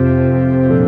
Música